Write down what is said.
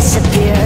disappear.